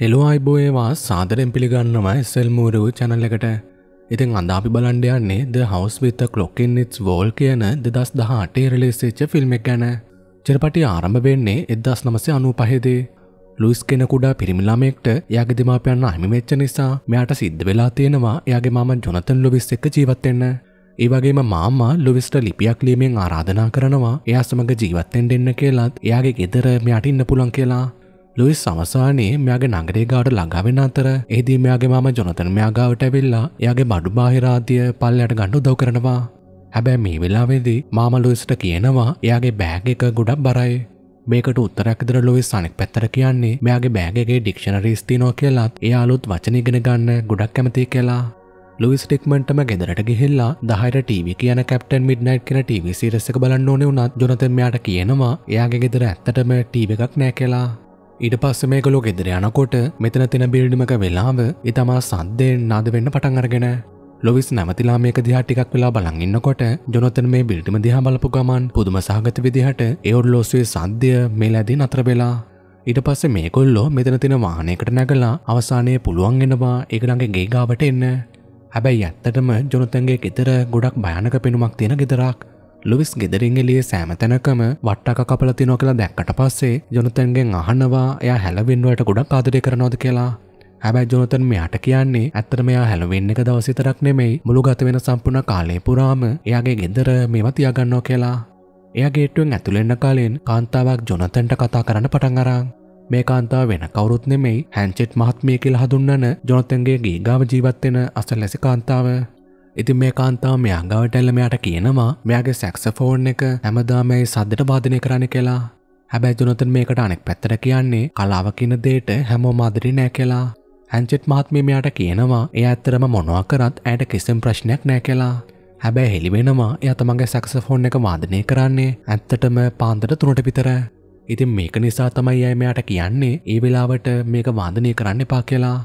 එලෝ අයිබෝයවා සාදරෙන් පිළිගන්නම එස්සල් මූරූ channel එකට. ඉතින් අන්දාපි බලන්ඩ යන්නේ ද හවස් විත කලොක්කින්නිස් වෝල් කියන දෙදස් දහ අටේ රලේසේච්ච ෆිල්ම්ක් ගැන. චිරපටි ආරම්භ වෙන්නේ එදස් නමසය අනු පහෙදේ ලුයිස් කෙනෙකුඩා පිරිමිලාමෙක්ට යාගේ දෙමාපයන්න අහිමිවෙච්ච නිසා මෙයාට සිද්ධ වෙලා තියෙනවා යාගේ මාම ජොනතන් ලොවිස් එක්ක ජීවත්වෙන්න ඒවගේම මාමා ලොවිස්ට ලිපියක් ලීමෙන් ආරාධනා කරනවා එයා සමඟ ජීවත්තෙන් දෙන්න කියලාත්. එයාගේ ගෙදර මෙයාට ඉන්න පුළන් කියලා. ලුයිස් අවසානයේ මෙයාගේ නගරේ ගාට ළඟාවෙන අතර එහිදී මෙයාගේ මාම ජොනතන් මෙයාගාවට ඇවිල්ලා එයාගේ බඩු බාහිරාදිය පල්ලයට ගණ්ඩු දව කරනවා. හැබැ මේ වෙලාවෙදී මාම ලුයිස්ට කියනවා එයාගේ බෑග එක ගොඩක් බරයි. මේකට උත්තරැකදර ලොවිස් අනෙක් පැත්තර කියන්නේ මෙයාගේ බෑගගේ ඩික්ෂනරීස් තිනෝ කියලාත් එයාලුත් වචනීගෙන ගන්න ගොඩක් කැමති කියලා. ලුයිස් ටික්මන්ටම ගෙදරට ගිහිල්ලා දහයට ටීවි කියන කැප්ටන් මිඩ්නයිට් කෙන ටීවි සිරස්සක බලන්න ඕනෙ වුනත් ජොනතන් මෙයාට කියනවා එයාගේ ගෙදර ඇත්තටම ටීව එකක් නෑ කියලා. ඊට පස්ස මේකලෝ ගෙදර යනකොට මෙතන තින බිල්ඩිමක වෙලාව ඉතමා සද්දයෙන් නාද වෙන්න පටන් අරගෙන ලොවිස් නැමතිලා මේක දිහා ටිකක් වෙලා බලන් ඉන්නකොට ජොනතන් මේ බිල්ඩිම දිහා බලපු ගමන් පුදුම සහගත විදිහට එවොඩ්ලෝස්වේ සද්දය මේ ලැදී නතර වෙලා. ඊට පස්සේ මේකොල්ලෝ මෙතන තින වාහනයකට නැගලා අවසානයේ පුළුවන් එනවා ඒකළඟගේ ගේ ගාවට එන්න. හැබැයි ඇත්තටම ජොනතන්ගේ ගෙතර ගොඩක් භයනක පෙනුමක් තියෙන ගෙදරක්. ලුවිස් ගෙදරින් එලිය සෑම තැනකම වට්ටක කපල තිනෝ කියලා දැක්කට පස්සේ ජොනතන්ගෙන් අහනවා එයා හැලවින්වට ගොඩක් ආදරය කරනවද කියලා? හැබැයි ජොනතන් මෙයාට කියන්නේ ඇත්තට මෙයා හැලවෙන්න එක දවසිතරක් නෙමෙයි මුළු ගත වෙන සම්පූර්ණ කාලය පුරාම එයාගේ ගෙදර මේවා තියාගන්නවා කියලා. එයා ගේට්ටුවෙන් ඇතුළෙන්න කාලෙන් කාන්තාවක් ජොනතන්ට කතා කරන්න පටන් අරන්. මේ කාන්තාව වෙන කවුරුත් නෙමෙයි හැන්චෙට් මහත්මිය කියලා හඳුන්වන ජොනතන්ගේ ගීගාව ජීවත් වෙන අසල්ලැසි කාන්තාව. ඉතින් මේ කාන්තාව මෙයා ගවට එල්ල මෙයාට කියනවා මෙයාගේ සැක්සෆෝන් එක හැමදාමයි සද්දට වාදනය කරන්න කියලා. හැබැයි ජොනතන් මේකට අනෙක් පැත්තට කියන්නේ කලාව කියන දේට හැමෝ මාදරි නෑ කියලා. හැන්චෙට් මහත්මය මෙයාට කියනවා එය ඇත්තරම මොනවා කරත් ඇයට කිසිම් ප්‍රශ්නයක් නෑ කියලා. හැබැයි හෙළි වෙනවා එය තමන්ගේ සැක්සෆෝන් එක වාදනය කරන්නේ ඇත්තටම පාන්දට තුනට පිතර ඉතින් මේක නිසා තමයි අය මෙයාට කියන්නේ ඒ වෙලාවට මේක වාදනය කරන්න එපා කියලා.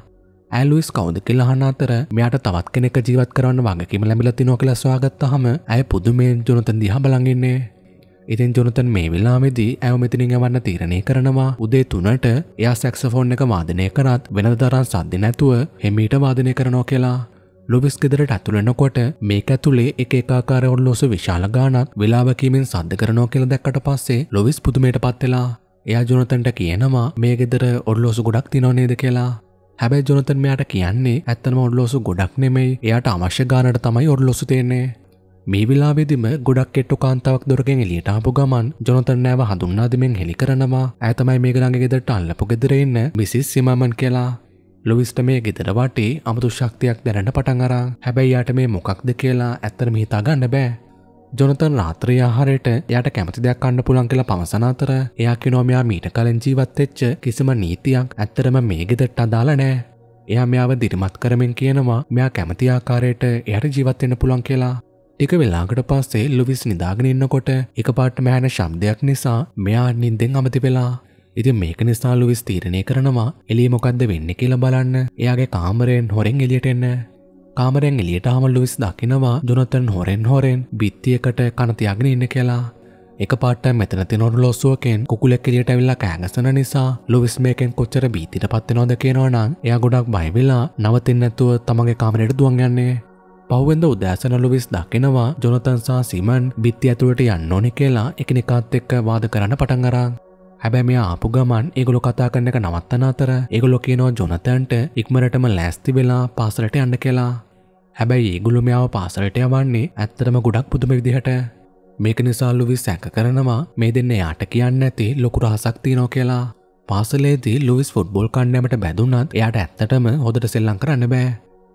ඇලුයිස් කවුද කියලා අහන අතර මෙයාට තවත් කෙනෙක් ජීවත් කරන්න වගකීම ලැබිලා තිනෝ කියලා සොයාගත්තාම ඇය පුදුමයෙන් ජොනතන් දිහා බලන් ඉන්නේ. ඉතින් ජොනතන් මේ වෙලාවේදී ඇව මෙතනින් යවන්න තීරණය කරනවා උදේ 3ට එයා සැක්සෆෝන් එක වාදනය කරත් වෙනද තරම් සද්ද නැතුව හෙමීට වාදනය කරනවා කියලා. ලොවිස් ගෙදරට ඇතුළෙනකොට මේක ඇතුළේ එක එකාකාර ඔල්ලෝසු විශාල ගානක් වෙලාවකීමෙන් සද්ද කරනවා කියලා දැක්කට පස්සේ ලොවිස් පුදුමයට පත් වෙලා. එයා ජොනතන්ට කියනවා මේ ගෙදර ඔල්ලෝසු ගොඩක් තිනව නේද කියලා. හැබැයි ජොනතන් මෙයාට කියන්නේ ඇත්තනම ඔඩලෝසු ගොඩක් නෙමෙයි. එයාට අවශ්‍ය ගානට තමයි ඔඩලොසු තියෙන්නේ. මේ විලාවෙදිම ගොඩක් කෙට්ටු කාන්තාවක් දොරගෙන් එලියට ආපු ගමන් ජොනතන් නෑව හඳුන්නාදමෙන් හෙළි කරනවා. ඇතමයි මේ ගළඟ ගෙදරට අල්ලපු ගෙදර ඉන්න මිසිස් සිමමන් කියලා. ලොවිස්ට මේ ගෙදර වටේ අමුතු ශක්තියක් දැනට පටන් අරා හැබැයි යාට මේ මොකක්ද කියලා ඇත්තර හිතා ගන්න බෑ. ජොනතන් රාත්‍රී ආහාරයට එයාට කැමති දෙයක් කන්න පුළන් කියලා පවසන අතර එයා කිනෝමයා මීට කලින් ජීවත් වෙච්ච කිසිම නීතියක් ඇත්තරම මේ ගෙදරට අදාළ නෑ. එයා මෙයාව දිරිමත් කරමින් කියනවා මෙයා කැමති ආකාරයට එයාට ජීවත් වෙන්න පුළුවන් කියලා. ටික වෙලාකට පස්සේ ලුවිස් නිදාගෙන ඉන්නකොට එකපාරට මෑන ශබ්දයක් නිසා මෙයා නිින්දෙන් අමති වෙලා. ඉතින් මේක නිසා ලුවිස් තීරණය කරනවා එළිය මොකද්ද වෙන්නේ කියලා බලන්න. එයාගේ කාමරයෙන් හොරෙන් එළියට එන්න. කාමරෙන් එලියට ආම ලුවිස් දකිනවා ජොනතන් හොරෙන් හොරෙන් බිත්තියකට කනතියාගෙන ඉන්න කියලා. එක පාට මෙතන තිනොට ලොස්සුවකෙන් කුකුලෙක් එලියට ඇවිල්ලා කෑගසන නිසා ලොවිස් මේකෙන් කොච්චර බීතිට පත්වෙනෝද කියනවනම් එයා ගොඩක් බයිවෙලා නවතින් නැතුව තමගේ කාමරයට දුවන් යන්නේ. පව්වෙන්ද උදෑසන ලොවිස් දකිනවා ජොනතන්සා සිමන් බිත්ති ඇතුළට යන්න ඕනෙ කියලා එකනිකාත් එක්ක වාද කරන්න පටන් අරන්. හැබැ මෙ ආපු ගමන් ඒගොලො කතා කරන්න එක නවත්තන අතර ඒගොලො කියනවා ජොනතන්ට ඉක්මරටම ලෑස්ති වෙලා පාසලට යන්න කියලා. හැබැයි ඒගුළු මෙයාව පාසලට යවන්නේ ඇත්තරම ගොඩක් පුදුම විදිහට. මේක නිසාල්ලු වි සැක කරනවා මේ දෙන්න යාට කියන්න ඇති ලොකු රහසක්තිනෝ කියලා. පාසලේදී ලුවිස් ෆුට්බෝල් කණ්ඩමට බැදුනත් එයාට ඇත්තටම හොදට සෙල්ලං කරන්න බෑ.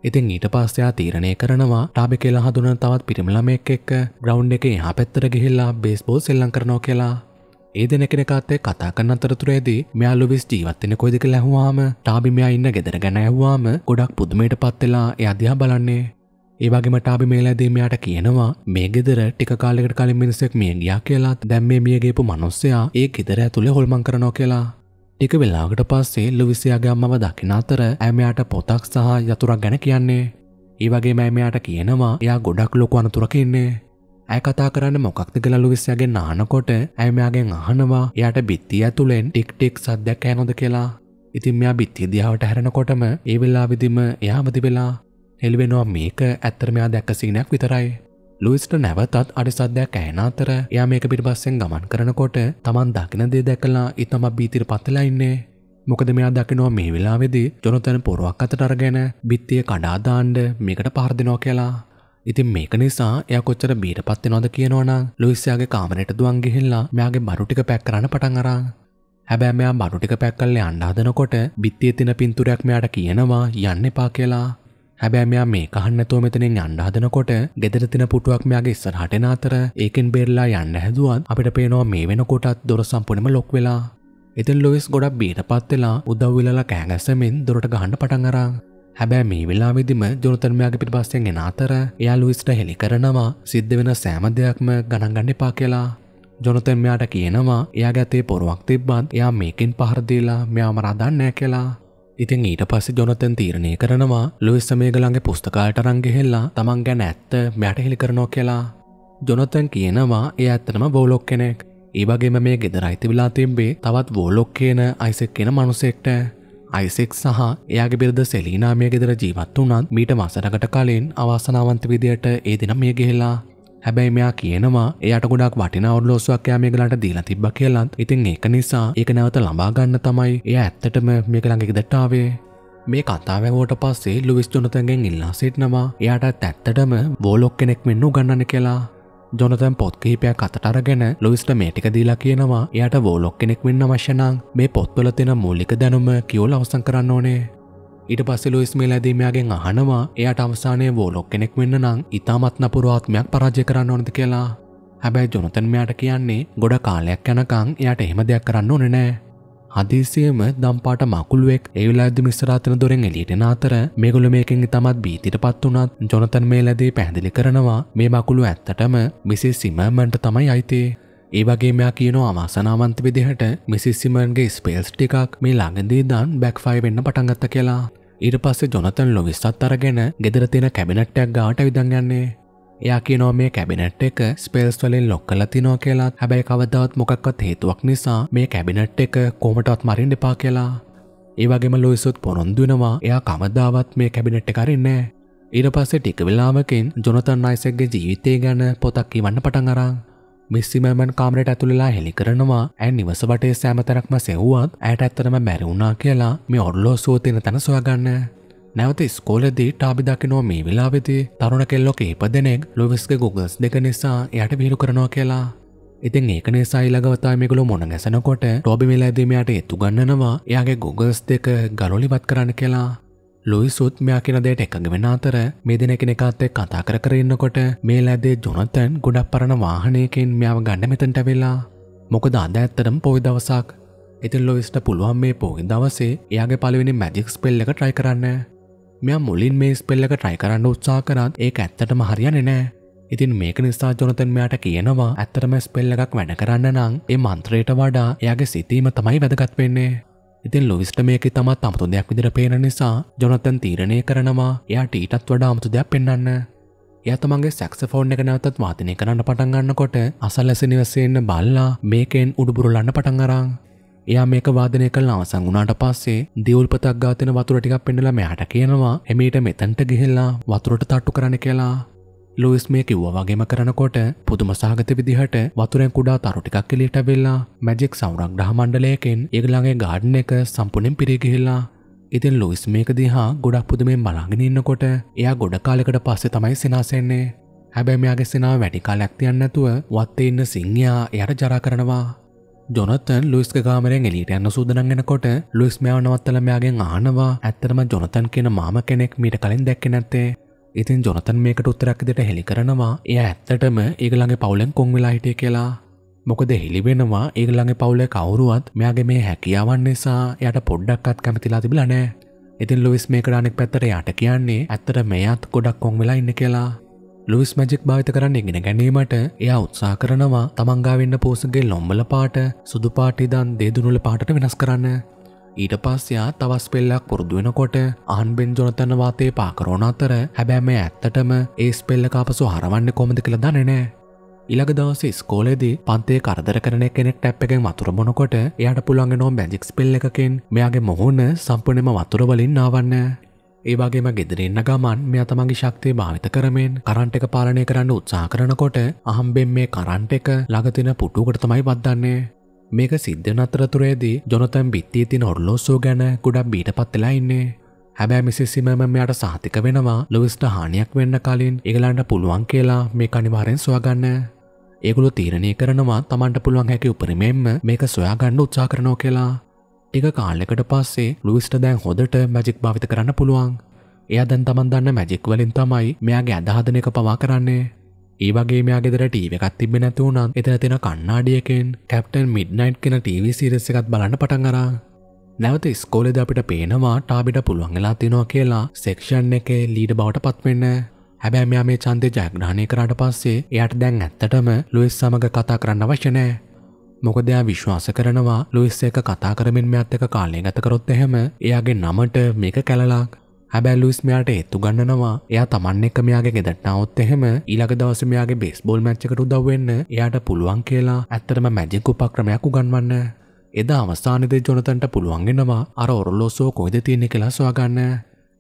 ඉතින් ඊට පස්සයා තීරණය කරනවා ටාබි කියලා හදුන තවත් පිරිමිලමෙක් එක්ක ග්‍රවන්් එක එහා පැත්තර ගිහිල්ලා බේස්බෝල් සෙල්ලං කරනවා කියලා. ඒ දෙන කෙනෙකාත්තේ කතා කරන්න අතරතුරේදී මෙයා ලුවිස් ජීවත්වෙන කොයිදක ලැහවාම ටාබි මෙයා ඉන්න ගෙදර ගැන ඇහවාම ගොඩක් පුදුමයට පත්වෙලා යදයා බලන්නේ. ඒවගේම ටාබි මේලැදී මෙයාට කියනවා මේ ගෙදර ටික කාලෙකට කලින් මිනිසෙක් මිය ගියා කියලාත් දැම් මේ මියගේපු මනුස්සයා ඒ ගෙදර ඇතුළේ හොල්මං කරනවා කියලා. ටික වෙලාකට පස්සේ ලුවිසියාගේ අම්මව දකින අතර ඇමයාට පොතක් සහ යතුරක් ගැන කියන්නේ. ඒවගේ මෑමයාට කියනවා එයා ගොඩක් ලොකු අනතුරක ඉන්නේ. ඇය කතා කරන්න මොකක්ද කියලා ලුවිස්යාගේ නානකොට ඇයමයාගෙන් අහනවා එයාට බිත්තිය ඇතුළෙන් ටික් ටික් සද්දයක් ඇනොද කියලා. ඉතින් මෙයා බිත්තිය දිහාවට හැරෙනකොටම ඒ වෙලා විදිම එයාමති වෙලා හෙළිවෙනවා මේක ඇත්තරමයා දැක්ක සිනයක් විතරයි. ලුයිස්ට නැවතත් අඩි සද්දයක් ඇහෙන අතර එයා මේක පිටිපස්සෙන් ගමන් කරනකොට තමන් දකින දේ දැකලා ඉතම බීතිර පත්තලා ඉන්නේ. මොකද මෙයා දකිනවා මේ වෙලාවේදී ජොනතන් පොරුවක් අතට අරගෙන බිත්තිය කඩා දාන්න මේකට පහර දෙනවා කියලා. ඉතින් මේක නිසා එයා කොච්චර බීරපත් වෙනවද කියනවනම් ලුයිස්යාගේ කාමරයට දුවන් ගිහිල්ලා මෙයාගේ බඩු ටික පැක් කරන්න පටන් අරන්. හැබැයි මෙයා බඩු ටික පැක් කරලා යන්න හදනකොට බිත්තියේ තියෙන පින්තූරයක් මෙයාට කියනවා යන්න එපා කියලා. හැබැයි මෙයා මේ කහන්න නැතුව මෙතනින් යන්න හදනකොට ගෙදර තින පුටුවක් මෙයාගේ ඉස්සරහට එන අතර ඒකෙන් බේරලා යන්න හැදුවත් අපිට පේනවා මේ වෙනකොටත් දොර සම්පූර්ණයෙන්ම ලොක් වෙලා. ඉතින් ලොයිස් ගොඩක් බීටපත් වෙලා උදව් විලලා කෑගැස්සමින් දොරට ගහන්න පටන් අරන්. හැබැයි මේ වෙලාවෙදිම ජොනතන් මෙයාගේ පිටිපස්සෙන් එන අතර එයා ලුයිස්ට හෙලි කරනවා සිද්ධ වෙන සෑම දෙයක්ම ගණන් ගන්න එපා කියලා. ජොනතන් මෙයාට කියනවා එයාගේ අතේ පොරුවක් තිබ්බත් එයා මේකෙන් පහර දීලා මෙයාම රදන්නේ නැහැ කියලා. ඉතින් ඊට පස්සේ ජොනතන් තීරණය කරනවා ලුයිස් මේගලන්ගේ පුස්තකාලට අරන් ගිහිල්ලා තමන් ගැන ඇත්ත මෙයාට හෙලි කරනවා කියලා. ජොනතන් කියනවා එයා ඇත්තටම බෝලොක් කෙනෙක්. ඒ වගේම මේ ගෙදර අයිති වෙලා තිබ්බේ තවත් වෝලොක් කියන අයිසෙක් කියන මනුස්සෙක්ට. අයිසෙක් සහ එයාගේ බිරිඳ සෙලීනා මේ ගෙදර ජීවත් වුණත් මීට මාසයකට කලින් අවාසනාවන්ත විදියට ඒ දින මිය ගිහිල්ලා. හැබැයි මෙයා කියනවා එයාට ගොඩක් වටිනා ඔරලෝසුවක් එයා මේගලන්ට දීලා තිබ්බ කියලාත්. ඉතින් ඒක නිසා ඒක නැවත ලබා ගන්න තමයි එයා ඇත්තටම මේක ළඟ ගෙදරට ආවේ. මේ කතාව ඇහුවට පස්සේ ලුයිස් ජොනතන්ගෙන් ඉල්ලා සිටිනවා එයාට ඇත්තටම බෝලොක් කෙනෙක් වෙන්න උගන්නන්න කියලා. ජොනතන් පොත් කිහිපයක් අතට අරගෙන ලොයිස්ට මේ ටික දීලා කියනවා එයාට වෝලොක් කෙනෙක් වෙන්න අවශ්‍ය නම් මේ පොත්වල තියෙන මූලික දැනුම කියවලා අවසන් කරන්න ඕනේ. ඊට පස්සේ ලුයිස් මේ ලැබීමයාගෙන් අහනවා එයාට අවසානයේ වෝලොක් කෙනෙක් වෙන්න නම් ඉතාමත් නපුරු ආත්මයක් පරාජය කරන්න ඕනද කියලා. හැබැයි ජොනතන් මෙයාට කියන්නේ ගොඩ කාලයක් යනකම් එයාට එහෙම දෙයක් කරන්න ඕනේ නෑ. හදිසියම දම්පාට මකුළුවෙක් ඒ වෙලාවේදී මිස්සරාතන දොරෙන් එළියට එන අතර මේගොල්ලෝ මේකෙන් ඉතාමත් බීතිටපත් වුණත් ජොනතන් මේ ලැබී පැහැදිලි කරනවා මේ මකුළුව ඇත්තටම මිසිස් සිමර්මන්ට තමයි අයිති. ඒ වගේ මෙයා කියනවා අවාසනාවන්ත විදිහට මිසිස් සිමර්න්ගේ ස්පේල්ස් ටිකක් මේ ළඟදී දන් බැක්ෆයි වෙන්න පටන් ගත්ත කියලා. ඊට පස්සේ ජොනතන් ලොවිස්සත් අරගෙන ගෙදර තියෙන කැබිනට්ටයක් ගාවට විදන් යන්නේ. එයා කියනවා මේ කැබිනට් එක ස්පේල්ස් වලින් ලොක් කරලා තිනවා කියලා. හැබැයි කවදාවත් මොකක්වත් හේතුවක් නිසා මේ කැබිනට් එක කොහමටවත් මරින්න එපා කියලා. ඒ වගේම ලොයිසුත් පොරොන්දු වෙනවා එයා කවදාවත් මේ කැබිනට් එක අරින්නේ නැහැ. ඊට පස්සේ ටික වෙලාවකින් ජොනතන් නයිසෙක්ගේ ජීවිතය ගැන පොතක් කියවන්න පටන් අරන්. මිස්සිමමන් කාමරයට ඇතුළලා හෙළි කරනවා ඇ නිවස වටේ සෑමතරක්ම සෙව්වත් ඇයට ඇත්තරම මැරිවුණා කියලා මේ ඔර්ලෝසුව තියෙන තැන සොයාගන්න. නැවත ස්කෝලදී ටාබි දකිනෝ මේ වෙලාවෙති තරුණ කෙල්ලො කේප දෙනෙක් ලොවිස්ගේ ගුගස් දෙක නිසා එයට විහිළු කරනවා කියලා. ඉතින් ඒක නිසා ඊළඟවතා මේගොල්ලෝ මොන ගැසනකොට ටෝබි මෙලෑදීමයට එතු ගන්නනවා එයාගේ ගුගස් දෙක ගලොලිවත් කරන්න කියලා. ලොයිසුත් මෙයා කියන දෙයට එකඟ වෙන අතර මේ දෙන කෙනෙකාත් එක්ක කතා කර කර ඉන්නකොට මේ ලැදේ ජොනතන් ගොඩක් පරණ වාහනයකින් මෙයාව ගන්න මෙතනට වෙලා. මොකද අද ඇත්තටම පොයි දවසක්. ඉතින් ලොයිස්ට පුළුවන් මේ පොයි දවසේ එයාගේ පළවෙනි මැජික් ස්පෙල් එක try කරන්න. මෙයා මුලින් මේ ස්පෙල් එක try කරන්න උත්සාහ කරත් ඒක ඇත්තටම හරියන්නේ නැහැ. ඉතින් මේක නිසා ජොනතන් මෙයාට කියනවා ඇත්තටම ස්පෙල් එකක් වැඩ කරන්න නම් ඒ මන්ත්‍රයට වඩා එයාගේ සිතීම තමයි වැදගත් වෙන්නේ. ඉතින් ලොවිස්ට මේක තමත් අමුතු දෙයක් විදිර පේන නිසා ජොනතන් තීරණය කරනවා එයාට ඊටත් වඩා අමුතු දෙයක් පෙන්න්න. එය තමන්ගේ සැක්සෆෝන් එක නැවතත් වාතනය කරන්න පටන් ගන්නකොට අසල්ලෙස නිවසෙන්න බල්ලා මේකෙන් උඩුබුරුලන්න පටන් අරං. එයා මේක වාදනය කළ අවසං වුණාට පස්සේ දියවල්පතක් ගාතන වතුර ටිකක් පෙන්නලා මෙයාට කියනවා එමීට මෙතැන්ට ගිහිල්ලා වතුරට තට්ටු කරන්න කියලා. ලොයිස් මේ කිව්ව වගේම කරනකොට පුදුම සාගත විදිහට වතුරෙන් කුඩා තරු ටිකක් එලියට වෙල්ලා මැජික් සෞරග්‍රහ මණ්ඩලයකින් ඒගලගේ ගාඩන එක සම්පුනෙන් පිරිගිහිල්ලා ඉතින් ලොයිස් මේක දිහා ගොඩක් පුදුමෙන් බලාගෙන ඉන්නකොට එයා ගොඩ කාලෙකට පස්සේ තමයි සිනාසෙන්නේ. හැබැයි මෙයාගේ සිනාව වැඩි කාලයක් තියන්න නැතුව වත්තේ ඉන්න සිංහයා එයට ජරා කරනවා. ජොනතන් ලුයිස්ක කාමරෙන් එලියට යන්න සූදනන් එනකොට ලුයිස් මෙයාව නවත්තල මෙයාගෙන් අහනවා ඇත්තරම ජොනතන් කියන මාම කෙනෙක් මීට කලින් දැක්ක නැත්තේ? ඉතින් ජොනතන් මේකට උත්තරක් දෙට හෙළි කරනවා. එය ඇත්තටම ඒගළඟේ පවුලෙන් කොං වෙලා හිටිය කියලා? මොකද හෙළිවෙනවා ඒගළඟේ පවුල කවුරුවත් මෙයාගේ මේ හැකියාවන් නිසා යට පොඩ්ඩක්කත් කැමතිලා තිබිලා නෑ ඉතින් ලොවිස් මේකට අනෙක් පැත්තට යට කියන්නේ ඇත්තට මෙයත් ගොඩක් කොං වෙලා ඉන්න කියලා? ලුවිස් මැජික් භාවිත කරන්න ඉගෙන ගැනීමට එයා උත්සා කරනවා තමන්ගාවෙන්න පෝසගේ ලොම්බල පාට සුදු පාටිදන් දේදුනුල පාට වෙනස් කරන්න. ඊට පස්සයා තවස් පෙල්ලක් පුරුදු වෙනකොට ආන්බෙන් ජොනතන වාතේ පාකරෝන අතර හැබැම ඇත්තටම ඒ ස්පෙල්ල කාපසු හරවන්න කොමද කියලා දනනෑ ඉළඟ දවස ස්කෝලෙදී පන්තේ කරදර කරන කෙනෙක් ටැප් එකෙන් වතුර බොනකොට එයට පුළුවන් නෝ මැජික් ස්පෙල් එකකින් මෙයාගේ මොහුන්න සම්පනම වතුර වලින් නාවන්න ඒවාගේම ගෙදරෙන්න්න ගමන් මෙය තමන්ගේ ශක්තිය භාවිත කරමෙන් කරන්ට එක පාලනය කරන්න උත්සා කරනකොට අහම්බෙන් මේ කරන්ට එක ළඟතින පුටුකට තමයි වදන්නේ මේක සිද්ධ නතරතුරේදී ජොනතැන් බිත්තිී තින ඔර්ලෝසෝ ගැන ගොඩක් බීට පත්වෙලා ඉන්නේ. හැබැ මිසිසිමම මෙයට සාතික වෙනවා ලොවිස්ට හානියක් වෙන්න කලින් ඒගලන්ට පුළුවන් කියලා මේ කනිවාරෙන් සොයාගන්න. ඒගුලු තීරණය කරනවා තමන්ට පුළුවන් හැකි උපරිමෙන්ම මේක සොයාගන්න උත්සා කරනෝ කියලා. ටික කාලෙකට පස්සේ ලුවිස්ට දැන් හොදට මැජික් භාවිත කරන්න පුළුවන්. එය දැන් තමන් දන්න මැජික් වලින් තමයි මෙයාගේ අදහදන එක පවා කරන්නේ. ඒ වගේ මෙයා ගෙදර ටීව එකත් තිබෙ නැතිවුණත් එතන තියෙන කන්නාඩියකෙන් කැප්ටන් මිඩ්නයිට් කෙන ටීවි සිරස් එකත් බලන්න පටන් අරා. නැවත ස්කෝලෙද අපිට පේනවා ටාබිට පුළුවන් වෙලා තිනවා කියලා සෙක්ෂන් එකේ ලීඩ බවට පත්වෙන්න හැබැ මෙයා මේ චන්දය ජයග්‍රහණය කරට පස්සේ එයට දැන් ඇත්තටම ලුයිස් සමඟ කතා කරන්න වශනෑ මොකදයා විශ්වාස කරනවා ලුයිස් එක කතා කරමින් මෙත් එක කාලය ගතකරොත් එහෙම එයාගේ නමට මේක කැලලාක්. හැබැ ලුස් මෙයාට එත්තු ගන්නනවා. එයා තමන් එක මෙයාගේ ගෙදටනවත් එහෙම ඊළඟ දවස මෙයාගේ බේස් බෝල් මච්චකට උදවවෙන්න එයාට පුළුවන් කියලා ඇත්තරම මැජික් උපක්‍රමයක් උගන්වන්න. එදා අවස්ථානදේ ජොනතන්ට පුළුවන්ගෙනවා අර ඔරලෝසෝ කොයිද තියෙන්නේ කියලා ස්වාගන්න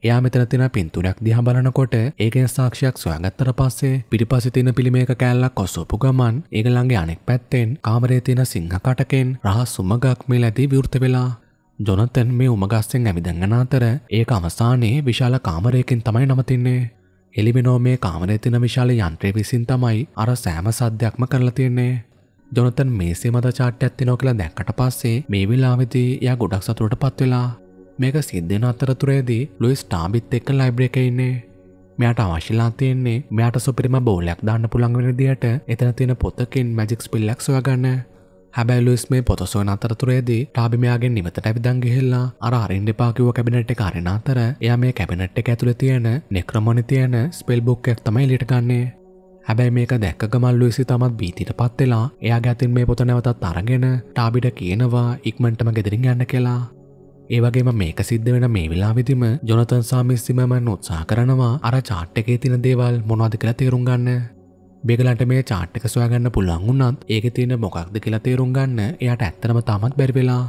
එයා මෙතන තින පින්තුරයක් දිහ බලනකොට ඒකෙන් සාක්ෂයක් සොයාගත්තර පස්සේ පිරිපසි තින පිළිමේක කෑල්ලක් කොස්සෝපු ගමන් ඒගලන්ගේ අනෙක් පැත්තෙන් කාමරේ තියෙන සිංහ කටකෙන් රහ සුමගක් මේ ඇති විවෘත වෙලා ජොනතන් මේ උමගස්සෙන් ඇවිදැඟන අතර ඒක අවසානයේ විශාල කාමරයකින් තමයි නමතින්නේ. එලිබෙනෝ මේ කාමරය තින විශාල යන්ත්‍රය විසින් තමයි අර සෑම සද්‍යයක්ම කරලා තියන්නේ. ජොනතන් මේසේ මත චාට්‍යයක් තිනෝ කියලා දැක්කට පස්සේ මේ විලාවිදී යා ගොඩක් සතුරට පත්වෙලා. මේක සිද්ධෙන අතරතුරේදී ලුයිස් ටාබිත් එක්ක ලයිබ්‍ර එක ඉන්නේ. මෙයාට අවශ්‍යලා තියෙන්නේ මෙයාට සුපිරිම බෝලයක් දාන්න පුළන් වෙන දියට එතන තියෙන පොතකින් මැජික්ස් පිල්ලක් සොයාගන්න හැබැයි ලුයිස් මේ පොතසොයන අතරතුරේදී ටාබිමයාගෙන් නිවතට ඇවිදන් ගිහිල්ලා අර අරින් දෙපාකිව කැබිනට් එක අරෙන අතර එයා මේ කැබිනට් එක ඇතුළේ තියෙන නෙක්‍රමොනි තියෙන ස්පෙල් බුක් එකක් තමයි ලිට ගන්නේ. හැබැයි මේක දැක්ක ගමල් ලුයිසි තමත් බීතිට පත්වෙලා එයා ගැතින් මේ පොත නැවතත් අරගෙන ටාබිට කියනවා ඉක්මටම ගෙදරින් යන්න කියලා. ඒවගේම මේක සිද්ධ වෙන මේ වෙලා විදිම ජොනතන් සාමිස්සිමම උත්සා කරනවා අර චාට් එකේ තින දේවල් මොනවාද කියලා තේරුම් ගන්න. බෙගලට මේ චාට්ක සොයාගන්න පුළන් වන්නත් ඒක තියෙන මොකක්ද කියලා තේරුම් ගන්න එයට ඇත්තරම තමත් බැරිවෙලා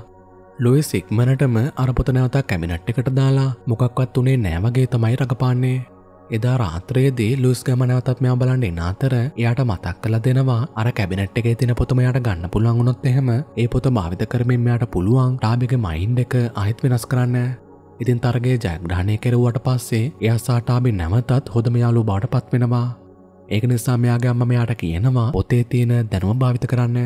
ලොයි සික්මනටම අරපොත නැවතා කැමිනට් එකට දාලා මොකක්වත් වනේ නෑවගේ තමයි රඟපාන්නේ. එදා රාත්‍රයේදී ලුස් ගම නැවතත් මෙයා බලන්න එන අතර එයාට මතක් කළ දෙනවා අර කැබිනට් එකේ තින පොතමයට ගන්න පුළුවන් වුණොත් එහෙම ඒ පොත භාවිත කරමින් මෙයාට පුළුවන් ටාබික මයින්් එක අහිත් වෙනස් කරන්න. ඉතින් තරගේ ජයග්‍රහණය කෙරුවට පස්සේ එයා සාටාබි නැවතත් හොඳම යාලු බාට පත්වෙනවා ඒක නිසා මෙයාගේ අම්ම මෙයාට කියනවා පොතේ තියෙන දැනුම භාවිත කරන්න.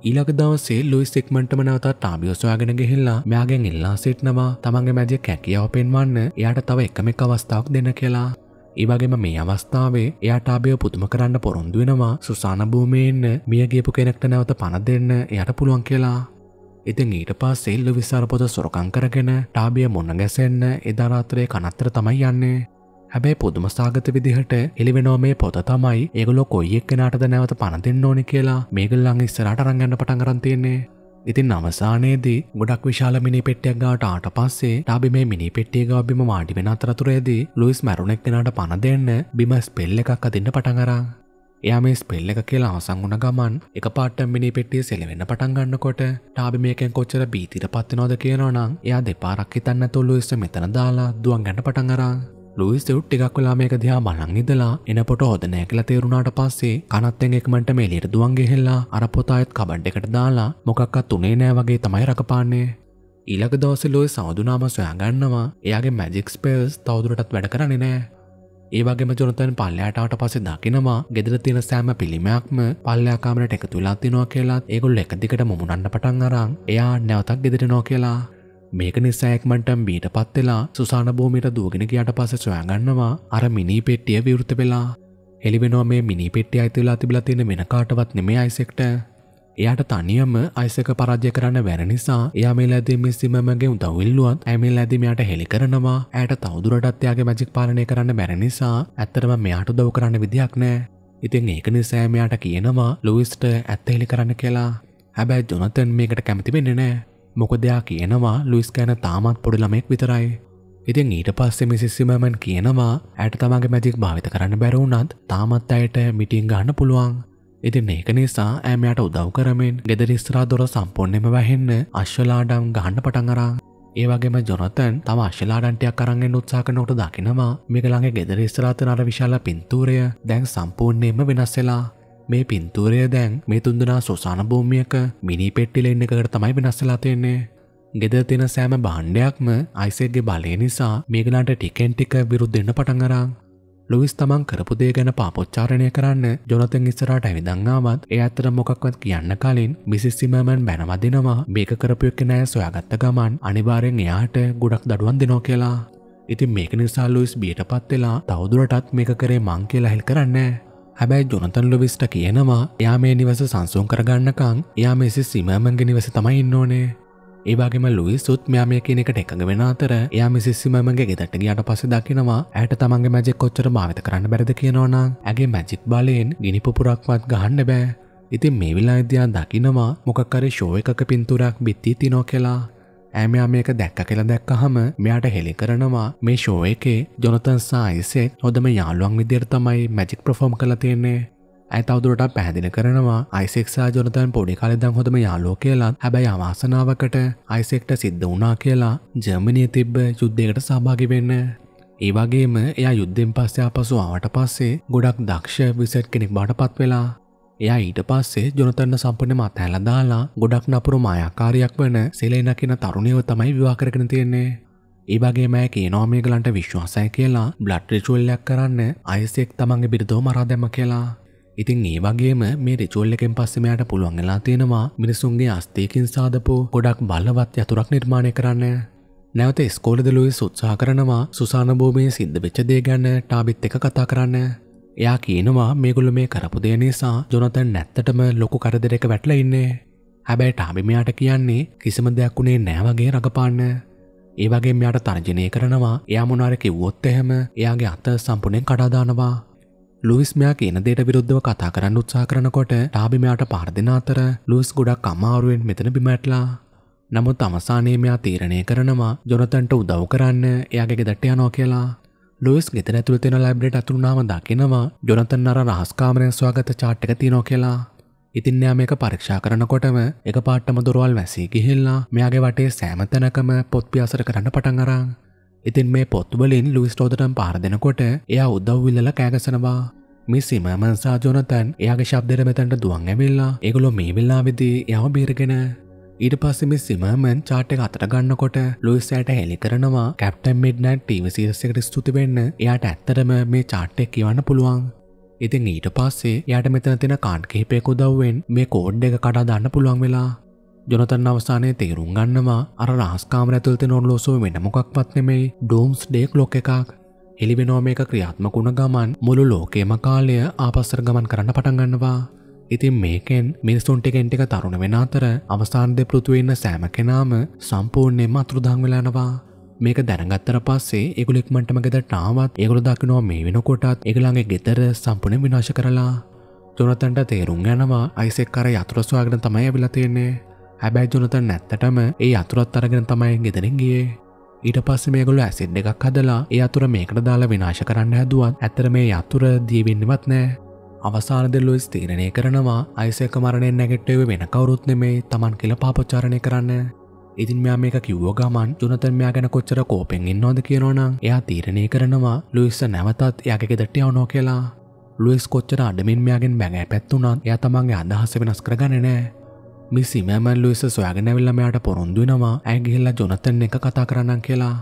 ඊළඟ දවසේ ලුයිස් එක්මන්ටම නැවතත් ටාබියෝසවාගෙන ගෙහිල්ලා මෙයාගෙන් ඉල්ලා සිටනවා. තමන්ගේ මැජික් කැකියාව පෙන්වන්න එයාට තව එකම එක් අවස්ථාවක් දෙන්න කියලා. ඒවගේම මේ අවස්ථාවේ එයාට ආබය පුතුම කරන්න පොරොන්දු වෙනවා. සුසාන භූමයෙන්න්න මිය ගේපු කෙනෙක්ට නැවත පණ දෙන්න එයට පුළුවන් කියලා. ඉතින් ඊට පස් සෙල්ල විස්සාරපොත සොරකං කරගෙන ටාබිය මොන්න ගැසෙන්න එදරාත්‍රය කනත්තර තමයි යන්නේ. හැබැයි පුදුම සාගත විදිහට එළිවෙනෝ මේ පොත තමයි ඒගොලො කොයි එක්කෙනටද නැවත පණ දෙන්න ඕනි කියලා මේගල්ලං ඉස්සරට රංගන්න පටන් කරන් තියෙන්නේ. ඉතින් අවසානයේදී ගොඩක් විශාල මිනි පෙට්ටියක් ගාට ආට පස්සේ ටාබි මේ මිනි පෙට්ටිය ගාව බිම වාඩි වෙන අතරතුරේදී ලුයිස් මැරුණෙක් කෙනට පණ දෙන්න බිම ස්පෙල්ල එකක් අදින්න පටන්ගරා එයා මේ ස්පෙල්ල එක කියලා අවසං වුණ ගමන් එක පාට මිනි පෙට්ටිය සෙලවෙන්න පටන් ගන්නකොට ටාබි මේකෙන් කොච්චර බීතිර පත්තිනෝද කියනවනම් එයා දෙපාරක් හිතන්න තුල්ලු ඉස්ස මෙතන දාලා දුවන් ගැන්න පටන්ගරා ලුයිස් දෙව් ටිකක් වෙලා මේක දිහා බලන් ඉදලා එන පොට හොද නෑ කියලා තේරුණාට පස්සේ කනත්තෙන් එක්මට මේලියට දුවන්ගේ හෙල්ලා අර පොතායත් කබඩ් එකට දාලා මොකක්වත් උනේ නෑ වගේ තමයි රකපාන්නේ. ඊළඟ දවස ලොයි සෞදුනාම සොයාගන්නවා එයාගේ මැජික් ස්පේල්ස් තවදුරටත් වැඩ කරන්නේ නෑ. ඒවගේම ජොනතන් පල්ලයාටාවට පසේ දකිනවා ගෙදර තියෙන සෑම පිළිමයක්ම පල්ලයාකාමට එකතු වෙලා තිනවා කියලාත් ඒගොල් එක දිකට මුණන්න පටන් අරං එයා නැවතක් ගෙදර නෝ කියලා. මේක නිසායක්මටම් බීට පත්වෙලා සුසාන භූමිට දූගෙන ගියට පස සොයාගන්නවා අර මිනි පෙට්ටිය විවෘත වෙලා. එලිබෙනවා මේ මිනි පෙට්ටිය අයිතුලා තිබිලා තියෙන වෙන කාටවත් නෙමේ අයිසෙක්ට එයාට තනියම අයිසක පරාජය කරන්න වැර නිසා එයා මේ ලැදී මිස්සිමමගේ උදවිල්ලුවත් ඇමල් ඇදිමයට හෙළි කරනවා. ඇයට තවදුරටත් යාගේ මජික් පාලනය කරන්න බැර නිසා ඇත්තරම මෙයාට දව කරන්න විදියක් නෑ ඉතින් ඒක නිසෑමයාට කියනවා ලුවිස්ට ඇත්තහෙලි කරන්න කියලා. හැබැයි ජොනතන් මේකට කැමති වෙන්න නෑ මොකදයා කියනවා ලුයිස් ගැන තාමත් පොඩි ළමෙක් විතරයි. ඉතින් ඊට පස්සේ මිසිස්සිමමන් කියනවා ඇයට තමගේ මැජික් භාවිත කරන්න බැරවුනත් තාමත් අයට මිටිං ගන්න පුළුවන්. ඉතින් ඒක නිසා ඇමයට උදව් කරමින් ගෙදරිස්රා දොර සම්පූර්ණයම වැහෙන්න අශ්වලාඩම් ගහන්න පටන්ගරා ඒවගේම ජොනතන් තම අශලාඩන්ටයක් කරන්ගෙන් උත්සා කනොට දකිනවා මේකළඟේ ගෙදර ස්තරාත නර විශාල පින්තූරය දැන් සම්පූර්ණයෙන්ම වෙනස්සෙලා මේ පින්තූරය දැන් මේ තුන්දනා සොසාන භූමියක මිනි පෙට්ටිල එන්න එකට තමයි වෙනස්සලා තියෙන්නේ. ගෙදර තියෙන සෑම බාණ්ඩයක්ම අයිසෙක්ගේ බලය නිසා මේගලාන්ට ටිකෙන් ටික විරුද්ධෙන්න්න පටන්ගරා ලොවිස් තමන් කරපුදේ ගැන පාපොච්චාරණය කරන්න ජොනතන් ඉස්සරට ඇවිදංගාවත් ඒ අතර මොකක්වත් කියන්න කලින් මිසිස්සිමමන් බැනවදිනවා මේක කරපුයක්ක නෑ සොයාගත්ත ගමන් අනිවාරෙන් එයාට ගොඩක් දඩුවන් දෙනෝ කියලා. ඉතින් මේක නිසා ලුයිස් බියට පත් වෙලා තවදුරටත් මේක කරේ මං කියලා හෙල් කරන්න. හැබැයි ජොනතන් ලොවිස්ට කියනවා එයා මේ නිවස සංසුන් කරගන්නකං එයා මෙසි සිමමන්ගේ නිවස තමයි ඉන්න ඕනේ. ඒවාගේම ලුයි සුත් මෙයා මේ කියන එකට එකඟ වෙන අතර එයා මිසිස්සිමමගේ ගෙදට ගියට පස්ස දකිනවා ඇයට තමන්ගේ මැජෙක් කොච්චර භාවිත කරන්න බැරිද කියනවනම් ඇගේ මැජික් බලයෙන් ගිනිපුපුරක්වත් ගහන්න බෑ. ඉතින් මේ විලා ඉදයා දකිනවා මොකක්කරි ශෝ එකක පින්තුරක් බිත්ති තිනෝ කියලා. ඇමයා මේක දැක්ක කියලා දැක්කහම මෙයාට හෙළි කරනවා මේ ෂෝ එකේ ජොනතන් සායිසෙක් හොදම යාළුවන් විදියට තමයි මැජික් ප්‍රෆෝම් කළ තියෙන්නේ. ඇය තවදුරට පැහැදිලි කරනවා අයිසෙක්සා ජොනතන් පොඩි කාලෙදම් හොඳම යාලෝ කියලාත් හැබැයි අවාසනාවකට අයිසෙක්ට සිද්ධ වුණා කියලා ජර්මනිය තිබ්බ යුද්ධයකට සභාගි වෙන්න. ඒවගේම එයා යුද්ධෙන් පස්සේ පසු ආවට පස්සේ ගොඩක් දක්ෂ විසට් කෙනෙක් බාට පත් වෙලා එයා ඊට පස්සේ ජොනතන්න සම්පන මත් හැලදාලා ගොඩක් නපුරු මායාකාරයක් වන සෙලේනකින තරුණයව තමයි විවාකරගෙන තියෙන්නේ. ඒබගේ මෑ කියනෝමේගලන්ට විශ්වාසය කියලා බ්ලඩ් රිචුවල්ලයක් කරන්න අයිසෙක් තමන්ගේ බිරිදෝ මරා දැම කියලා. ඉතින් ඒ වගේම මේ රිචුවල් එකෙන් පස්සෙමයට පුළුවන්ගලා තියෙනවා මිනිසුන්ගේ අස්තේකින් සාධපු ගොඩක් බලවත් යතුරක් නිර්මාණය කරන්න. නැවත ස්කෝලද ලුයි සුත්සා කරනවා සුසාන භූමයේ සිද්ධ වෙච්චදේ ගැන්න ටාබිත් එක කතා කරන්න එයා කියනවා මේගොල්ල මේ කරපු දේ නිසා ජොනතන් නැත්තටම ලොකු කරදරෙක වැටල ඉන්නේ. හැබැයි ටාබිමයාට කියන්නේ කිසිම දෙයක් වුණේ නෑවගේ රඟපාන්න. ඒ වගේ මෙයාට තර්ජනය කරනවා. එයා මොනාර කිව්වොත් එහෙම එයාගේ අත සම්පුනෙන් කඩාදානවා ලුවිස් මෙයා කියන දේට විරුද්ධව කතා කරන්න උත්සා කරනකොට ටාබිමයාට පාර්දින අතර ලුවිස් ගොඩක් අමාරුවෙන් මෙතන බිමැටලා නමුත් අවසානයේ මෙයා තීරණය කරනවා ජොනතන්ට උදව් කරන්න එයාගේ ගෙදට යනෝ කියලා. ලොස් ගෙතර ඇතුළ තියෙන ලයිබ්‍රේට අතුරුනාම දකිනවා ජොනතන් අර රහස්කාමරයෙන් ස්වාගත චාට් එක තියනෝ කියලා. ඉතින් එයා මේක පරීක්ෂා කරනකොටම එක පාට්ටම දොරවල් වැසී ගිහිල්ලා මෙයාගේ වටේ සෑම තැනකම පොත් පියාසර කරන්න පටන් අරන්. ඉතින් මේ පොත්වලින් ලුයිස් ටෝදටම් පාර දෙනකොට එයා උදව් විල්ලලා කෑගසනවා. මේ සිමමන්සා ජොනතන් එයාගේ ශබ්දර මෙතැන්ට දුවන් ඇවිල්ලා ඒගොලො මේ වෙල්ලා විදි යව බීරගෙන ඊට පස්සෙම සිමමන් චාට් එක අතට ගන්නකොට ලුයිස්ඇට හෙළි කරනවා. කැප්ටන් මිඩ්නයිට් ටීවසිරස්සකට ස්තුති වෙන්න එයාට ඇත්තරම මේ චාට්ටෙක් කියවන්න පුළුවන්. ඉතින් ඊට පස්සේ යට මෙතන තින කාන්් කිහිපයකු දව්වෙන් මේ කෝඩ් එක කඩා දන්න පුළුවන් වෙලා ජොනතන් අවසානය තේරුම් ගන්නවා. අර රහස්කාම ඇතුල්ත නොල්ලෝසෝ වෙන මොකක් පත්නෙමයි ඩෝම්ස් ඩේක් ලොක් එකක් එලිවෙනෝ මේක ක්‍රියාත්මකුණ ගමන් මුළු ලෝකේම කාලය ආපස්සර ගමන් කරන්න පටන්ගන්නවා ඉතින් මේකෙන් මිනිස්සුන්ටිකෙන්ටික තරුණ වෙන අතර අවසාන්ධය පෘතුවන්න සෑම කෙනාම සම්පූර්ණයෙන්ම අතුරුදාං වෙලානවා මේක දැනගත්තර පස්සේ එගුලෙක්මටම ගෙද ටාවත් ඒගොල දකිනවා මේ වෙනකොටත් එකළඟේ ගෙතර සම්පුණ විනාශ කරලා. ජොනතන්ට තේරුම් ගැනවා අයිසෙක් කර යතුරස්වාගෙන තමයි ඇවිලා තියෙන්නේ. හැබැයි ජොනතන් නැත්තටම ඒ අතුරත් අරගෙන තමයි ගෙදරින් ගියේ. ඊට පස්ස මේගොල ඇසිඩ් එකක් හදලා ඒ අතුර මේකට දාලා විනාශ කරන්න හැදුවත් ඇතර මේ යතුර දීවින්නවත් නෑ අවසානද ලොයිස් තීරණය කරනවා අයිසක මරණය නැගෙට්ටව වෙන කවරුත් නෙමේ තමන් කියල පාපොච්චාරණය කරන්න. ඉතින් මෙයා මේක කිව්ව ගමන් ජනතන් මෙයා ගැන කොච්චර කෝපෙන් ඉන්නවාද කියනවනම් එයා තීරණය කරනවා ලුයිස්ස නැවතත් යාගේ දෙට්ටිය අවනෝ කියලා. ලුයිස් කොච්චර අඩමින් මෙයාගෙන් බැඟෑ පැත්තුනත් එයා තමන්ගේ අදහස වෙනස් කරගන නෑ. මිසි මෑමන් ලුයිස සොයාගෙනැවිල්ල මෙයාට පොරොන්දුවෙනවා ඇගිහිල්ලා ජොනතන් එක කතා කරන්න කියලා?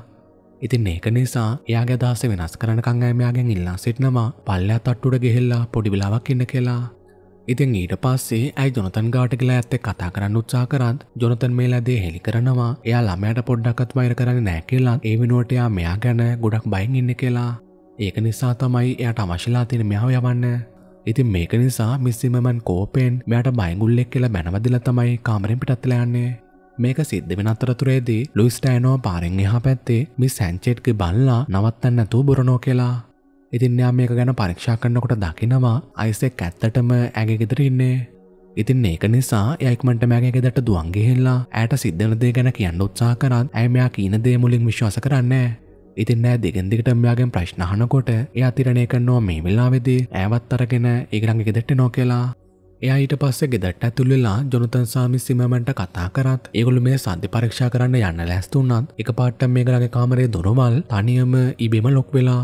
ඉතින් ඒක නිසා එයාගේ දහස වෙනස් කරනකං ඇමයාගෙන් ඉල්ලා සිටනවා? පල්ලයා තට්ටුට ගෙහෙල්ලා පොඩි වෙලාවක් ඉන්න කියලා. ඉතින් ඊට පස්සේ ඇයි ජොනතන් ගාට කියලා ඇත්තේ කතා කරන්න උත්සා කරත් ජොනතන් මේ ලදේ හෙළි කරනවා. එයා ළමයට පොඩ්ඩක්ත් වෛර කරන්න නෑ කියලා. ඒ වෙනුවට එයා මෙයා ගැන ගොඩක් බයින් ඉන්න කියලා. ඒක නිසා තමයි එයාට අවශ්‍යලා තියෙන මෙයාව යවන්න. ඉතින් මේක නිසා මිස්සිමමන් කෝපෙන් මෙයාට බයිගුල්ලෙක් කියලා බැනවදිල තමයි කාමරෙන් පිටත්ලා යන්නේ. මේක සිද්ධ වෙන අතරතුරේදී ලුයිස්ටෑනෝ පාරෙන් එහා පැත්තේ මි සැන්චෙට්ගේ බල්ලා නවත්තන්න ඇතුූ බොරනෝ කියලා. ඉතින් යා මේක ගැන පරීක්ෂා කරන්නකොට දකිනවා අයිසෙක් ඇත්තටම ඇගේ ගෙදර ඉන්නේ. ඉතින් ඒක නිසා යයික්මට මෑගේ ගෙදට දුවන්ගේහෙල්ලා ඇයට සිද්ධනදේ ගැන කියන්න උත්සා කරත් ඇමයා කියන දේ මුලින් විශ්වාස කරන්න ඉතින් නෑ දෙගෙන්දිකට මෙයාගෙන් ප්‍රශ්නහනකොට එය අතිරණය කරනවා මේ වෙලා වෙදී ඇවත් අරගෙන ඒගරංග ගෙදෙට්ට නෝ කියලා. එයා ඊට පස්සේ ගෙදට ඇතුල්ලලා ජොනතන් සාමි සිමමන්ට කතා කරත්. ඒගොලු මේ සද්ධි පරීක්ෂා කරන්න යන්න ලැස්තුන්නත් එක පාට්ට මේකලගේ කාමරේ දොරවල් තනියම ඉබෙම ලොක් වෙලා.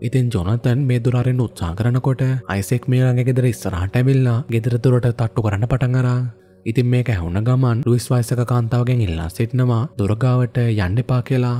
ඉතින් ජොනතන් මේ දුරාරෙන් උත්සා කරනකොට අයිසෙක් මේලගේ ගෙදර ඉස්සරහට ඇවිල්ලා ගෙදරතුරට තට්ටු කරන්න පටන්ගරා ඉතින් මේක ඇහුණ ගමන් ලුයිස් වයිසක කාන්තාවගෙන් ඉල්ලා සිටනවා. දොරගාවට යන්න එපා කියලා.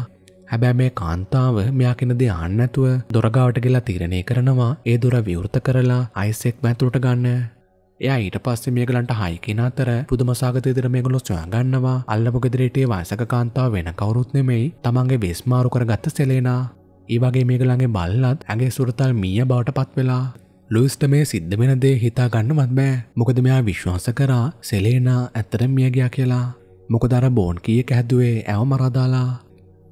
හැබැ මේ කාන්තාව මෙයා කෙනද ආන්නඇතුව දොරගාවට කියලා තීරණය කරනවා. ඒ දුර විවෘත කරලා අයිසෙක් මැතුරට ගන්න. එයා ඊට පස්සේ මේගලන්ට හයිකෙන අතර පුදුමසාගතයතර මේගොලො සොයගන්නවා අල්ලපු ගෙදරේටේ වාසක කාන්තාව වෙන කවුරුත් නෙමෙයි තමන්ගේ බෙස්මාරු කරගත්ත සෙලේනා. ඒ වගේ මේගලගේ බල්ලත් ඇගේ සුරතල් මීය බවට පත් වෙලා ලුයිස්ට මේ සිද්ධ වෙන දේ හිතා ගන්නවත් බෑ. මොකද මෙයා විශ්වාස කරා සෙලේනා ඇත්තට මිය ගියා කියලා. මොකදර බෝන් කිය කැහැදුවේ ඇව මරදාලා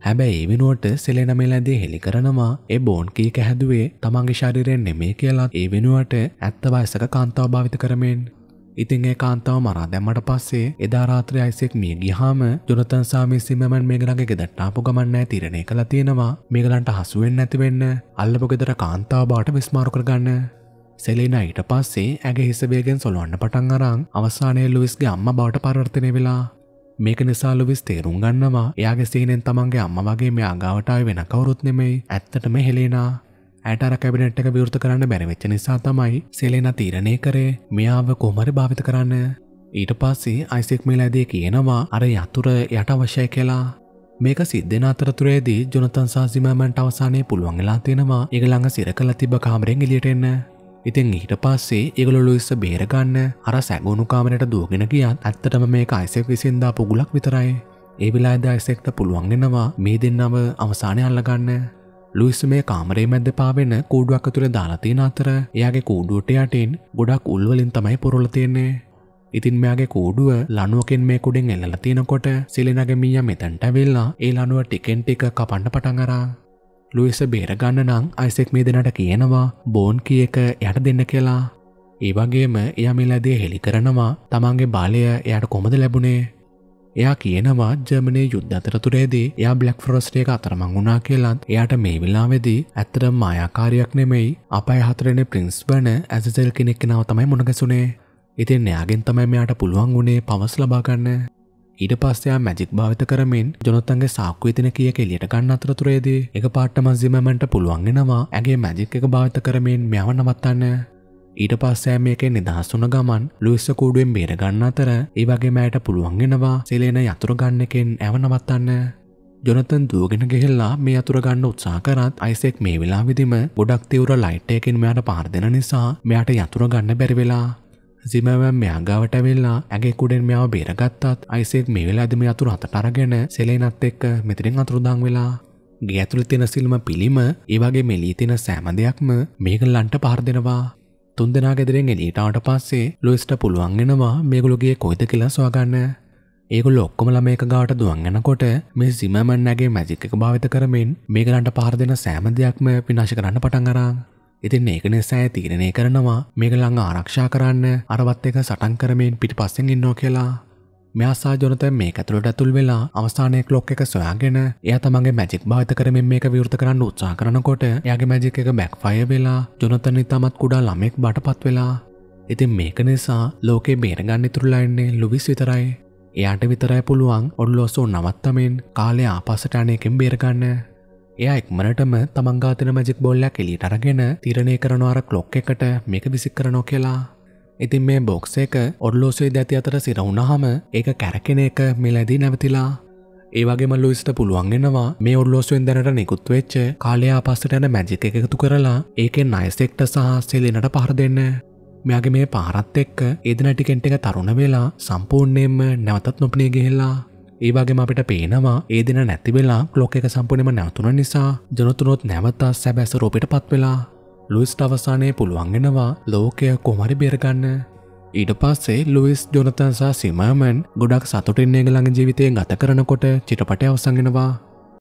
හැබැයි ඒ වෙනුවට සෙලෙන මෙලැදී හෙළි කරනවා. ඒ බෝන් කී කැහැදුවේ තමන්ගේ ශරිරයෙන් නෙමේ කියලා. ඒ වෙනුවට ඇත්ත වයසක කාන්තාව භාවිත කරමෙන්. ඉතින් ඒ කාන්තාව මරා දැම්මට පස්සේ එදා රාත්‍රය අයිසෙක් මිය ගිහාම ජොනතන් සාමි සිමමන් මේගලගේ ගෙදට්ටාපු ගමන්න තිරණය කළ තියෙනවා. මේගලන්ට හසුවෙන් නැතිවෙන්න අල්ලපු ගෙදර කාන්තාව බාට විස්මාරු කරගන්න. සෙලේන ඊට පස්සේ ඇගේ හිසවේගෙන් සොලොන්න පටන් අරං අවසානය ලුවිස්ගේ අම්ම බවට පරර්තනය වෙලා මේක නිසා ලුවිස් තේරුම් ගන්නවා. එයාගේ සීනෙන් තමන්ගේ අම්ම වගේ මේ අගාවටාව වෙන කවුරුත් නෙමෙයි. ඇත්තටම හෙලේනා. ඇටර කැබිනට් එක විවෘත කරන්න බැරිවෙච්ච නිසා තමයි සෙලෙන තීරණය කරේ. මෙයාව කොමරි භාවිත කරන්න? ඊට පස්සේ අයිසෙක් මේලාදී කියනවා අර යතුර යට අවශ්‍යය කියලා. මේක සිද්ධෙන අතරතුරේදී ජොනතන් සාසිමමන්ට අවසානය පුළුවන් වෙලා තියෙනවා. ඒගළඟ සිර කළ තිබ කාමරෙන් එලියට එන්න. ඉතින් ඊට පස්සේ ඒගොල ලුයිස්ස බේරගන්න අර සැගුණු කාමරයට දුවගෙන කියත් ඇත්තටම මේ අයිසෙක් විසින්දා පුගුලක් විතරයි. ඒ වෙලාද අයිසෙක්ට පුළුවන්ගෙනවා මේ දෙන්නව අවසානය අල්ලගන්න. ලුයිස් මේ කාමරේ මැද්ද පාවෙන කූඩුවක් තුළ දාලාතියන අතර එයාගේ කූඩුවට යටින් ගොඩක් උල්වලින් තමයි පුරොල තියෙන්නේ. ඉතින් මෙයාගේ කූඩුව ලනුවකෙන් මේ කුඩෙන් එල්ල තියෙනකොට සිලිනගේ මීය මෙතැන්ට වෙල්ලා ඒ ලනුව ටිකෙන් ටික කපන්න පටන්ගරා ලුයිස බේරගන්න නං අයිසෙක් මේ දෙනට කියනවා බෝන් කිය එක යට දෙන්න කියලා? ඒවගේම එය මෙලදේ හෙළි කරනවා තමන්ගේ බාලය එයට කොමද ලැබුණේ? එයා කියනවා ජර්මනය යුද්ධ අතරතුරේදී එයා බ්ලක් ෆ්‍රොස්ටේ එක අතරමං වුණා කියලත් එයාට මේ වෙලාවෙදී ඇත්තට මායාකාරයක් නෙමෙයි. අපයි හතරෙන ප්‍රින්ස් වන ඇසසෙල් කෙනෙක් නව තමයි මුණගැසුනේ. ඉතින් එයාගෙන් තමයි මෙයාට පුළුවන් වුණේ පවස් ලබාගන්න ඊට පස්සයා මැජික් භාවිත කරමින් ජොනොත්තන්ගේ සාක්කුව තින කිය කෙලියට ගන්න අතරතුරේදී එක පාට්ට මන්සිමමන්ට පුළුවන්ගෙනවා ඇගේ මැජික් එක භාවිත කරමින් මෙයාව නවත්තන්න. ඊට පස්සෑ මේක නිදහස්සුන ගමන් ලුයිස්ස කූඩුවෙන් බේරගන්න අතර ඒ වගේ මෑයට පුළුවන්ගෙනවා සෙලේන යතුර ගන්නකෙන් ඇවනවත්තන්න ජොනතන් දුවගෙන ගෙහෙල්ලා මේ අතුර ගන්න උත්සා කරත් අයිසෙක් මේ වෙලා විදිම ගොඩක් තිවර ලයිට්ටයකින් මෙයාට පාර්දෙන නිසා මෙයාට යතුර ගන්න බැරිවෙලා සිමවම් මෙයාගාවට වෙල්ලා ඇගේ කුඩෙන් මෙයාව බේරගත්තත් අයිසෙක් මේ වෙලා දෙම යතුර අතට අරගෙන සෙලේනත් එක්ක මෙතරින් අතුරුදාං වෙලා ගේ ඇතුළ තියෙන සිල්ම පිළිම ඒවගේ මෙලී තියෙන සෑම දෙයක්ම මේක ලන්ට පහර දෙනවා. තුන්දෙනා ගෙදරෙන් එලියටාට පස්සේ ලොයිස්ට පුළුවන්ගෙනවා මේගොලුගේ කොයිද කියලා ස්වාගන්න ඒගොල් ඔක්කොම ළමයක ගාට දුවන්ගනකොට මේ සිමමන්නගේ මැජික් එක භාවිත කරමින් මේගලන්ට පහර දෙන සෑම දෙයක්ම විනාශ කරන්න පටන් අරං ඉතින් ඒක නිසාය තීරණය කරනවා මේගලං ආරක්ෂා කරන්න අරවත් එක සටන් කරමින් පිටි පස්සෙන් ඉන්නෝ කියලා මෙයාසා ජොනත මේ ඇතුළට ඇතුල් වෙලා අවස්ථානය ලොක් එක සොයාගෙන එය තමගේ මැජික් භාත කරමින් මේක විවෘත කරන්න උත්සා කරනකොට යාගේ මැජික එක බැක් ෆය වෙලා ජොනතන ඉතාමත් කුඩා ළමෙක් බට පත් වෙලා. ඉතින් මේක නිසා ලෝකේ බේරගන්න ඉතුරලාන්නේ ලුවිස් විතරයි. එයාට විතරයි පුළුවන් ඔඩ්ලෝසෝ නවත්තමෙන් කාලය ආපසට අනයකෙන් බේරගන්න. එයා එක්මනටම තමන්ගාතන මජික් බොල්ලක් එලිට අරගෙන තිරණය කරනවාර කලොක් එකට මේක විසික් කරනෝ කියලා. ඉතින් මේ බොක්ස එක ඔඩ්ලෝසේ දැති අතර සිරවුණහම ඒක කැරකෙන එක මෙලැදී නැවතිලා. ඒවගේම ලුයිස්ට පුළුවන්ගෙනවා මේ ඔල්ලෝසුවෙන් දැනට නිකුත් වෙච්ච කාලයා පස්සට යන මැජික එකතු කරලා ඒකෙන් නයිසෙක්ට සහ සෙලිනට පහර දෙන්න. මෙයාගේ මේ පාරත් එක්ක එදන ටිකෙන්ට එක තරුණ වෙලා සම්පූර්ණයෙන්ම නැවතත් නොපනය ගෙහෙල්ලා ඒවාගේම අපිට පේනවා ඒ දෙන නැති වෙලා ලොක එක සම්පුනම නැවතුන නිසා ජනතුනොත් නැවතා සැබැස රෝපිට පත් වෙලා ලුයිස්ට අවසානය පුළුවන්ගෙනවා ලෝකය කොමරි බේරගන්න ඊට පස්සේ ලුයිස් ජොනතන්සා සිමමන් ගොඩක් සතුටින් ඒගළඟ ජීවිතය ගත කරනකොට චිටපටය අවසංගෙනවා